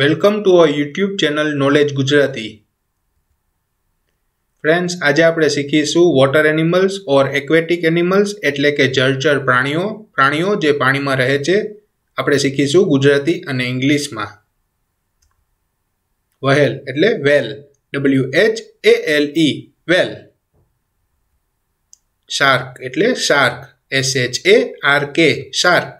welcome to a YouTube channel knowledge Gujarati friends આજે આપણે શીખીશું water animals or aquatic animals એટલે કે જળચર પ્રાણીઓ પ્રાણીઓ જે પાણીમાં રહે છે આપણે શીખીશું ગુજરાતી અને ઇંગ્લિશમાં વહેલ એટલે whale W H A L E whale shark એટલે shark S H A R K shark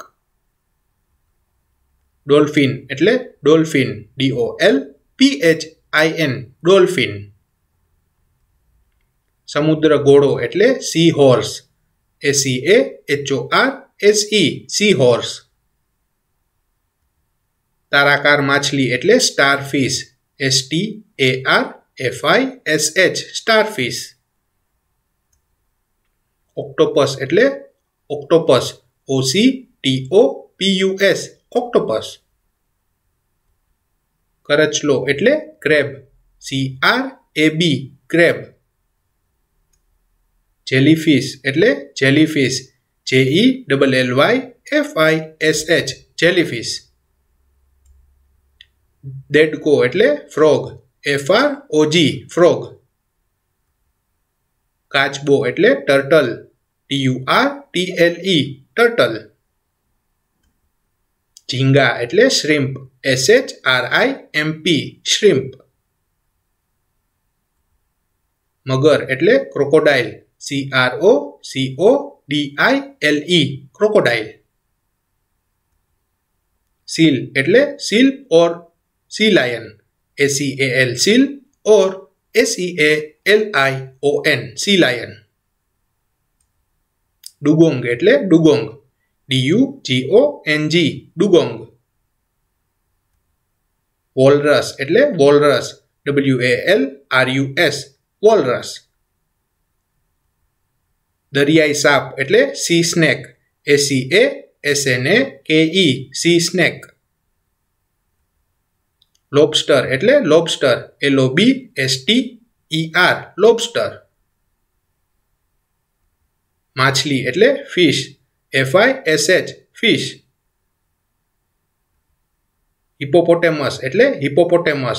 dolphin એટલે dolphin D O L P H I N dolphin સમુદ્ર ગોળો એટલે sea horse A C A H O R S E sea horse તારાકાર માછલી એટલે starfish S T A R F I S H starfish octopus એટલે octopus O C T O P U S octopus కరచ్లో అంటే crab C R A B crab jellyfish అంటే jellyfish J E L L Y F I S H jellyfish డెడ్ కో అంటే frog F R O G frog కాజ్బో అంటే turtle T U R T L E turtle ઝીંગા એટલે shrimp S H R I M P shrimp મગર એટલે crocodile C R O C O D I L E crocodile seal એટલે seal or sea lion S E A e L seal or S E A e L I O N sea lion dugong એટલે dugong D U G O N G dugong walrus એટલે walrus W A L R S walrus દરિયાઈ સાપ એટલે sea snake S E A S N A K E sea snake lobster એટલે lobster L O B S T E R lobster માછલી એટલે fish F I S H fish hippopotamus એટલે hippopotamus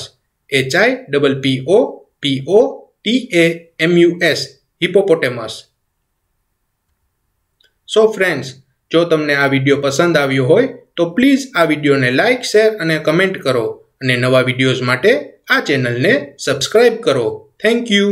H I double P O P O T A M U S hippopotamus so friends જો તમને આ video પસંદ આવ્યો હોય તો પ્લીઝ આ વિડીયોને લાઇક શેર અને કમેન્ટ કરો અને નવા વિડીયોઝ માટે આ ચેનલને સબસ્ક્રાઇબ કરો થેન્ક યુ